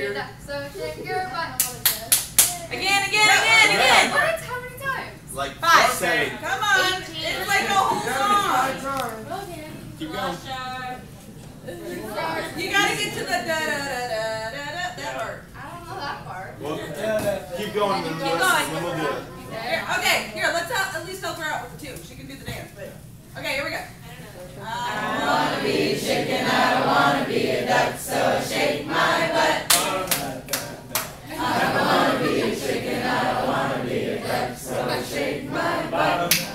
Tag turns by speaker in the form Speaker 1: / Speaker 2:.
Speaker 1: weird.
Speaker 2: So shake your butt.
Speaker 1: Again, again, again, again.
Speaker 2: What? How many times?
Speaker 3: Like
Speaker 1: Five.
Speaker 3: seven.
Speaker 1: Come on.
Speaker 2: Eighteen.
Speaker 1: It's like a whole song.
Speaker 2: Okay.
Speaker 3: Keep going.
Speaker 1: You gotta get to the da da da da da da that part.
Speaker 2: I don't know that part.
Speaker 3: Well, keep going, then we'll,
Speaker 1: going.
Speaker 3: then we'll do it.
Speaker 1: Okay, here, let's uh, at least help her out with the tune. She can do the dance, but okay, here we go. I don't wanna be a chicken, I don't wanna be a duck. left, so I shake my bottom.